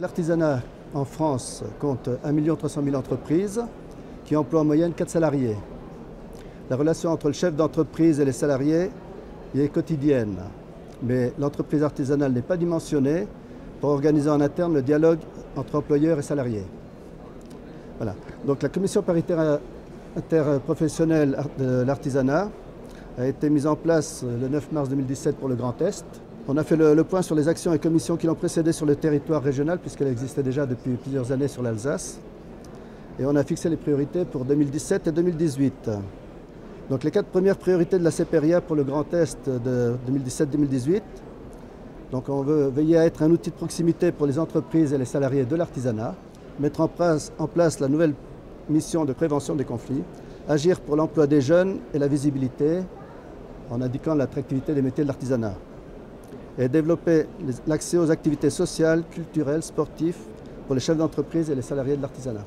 L'artisanat en France compte 1 300 000 entreprises qui emploient en moyenne 4 salariés. La relation entre le chef d'entreprise et les salariés est quotidienne, mais l'entreprise artisanale n'est pas dimensionnée pour organiser en interne le dialogue entre employeurs et salariés. Voilà. Donc la commission paritaire interprofessionnelle de l'artisanat a été mise en place le 9 mars 2017 pour le Grand Est. On a fait le, point sur les actions et commissions qui l'ont précédé sur le territoire régional, puisqu'elle existait déjà depuis plusieurs années sur l'Alsace. Et on a fixé les priorités pour 2017 et 2018. Donc les quatre premières priorités de la CPRIA pour le Grand Est de 2017-2018. Donc on veut veiller à être un outil de proximité pour les entreprises et les salariés de l'artisanat, mettre en place la nouvelle mission de prévention des conflits, agir pour l'emploi des jeunes et la visibilité en indiquant l'attractivité des métiers de l'artisanat et développer l'accès aux activités sociales, culturelles, sportives pour les chefs d'entreprise et les salariés de l'artisanat.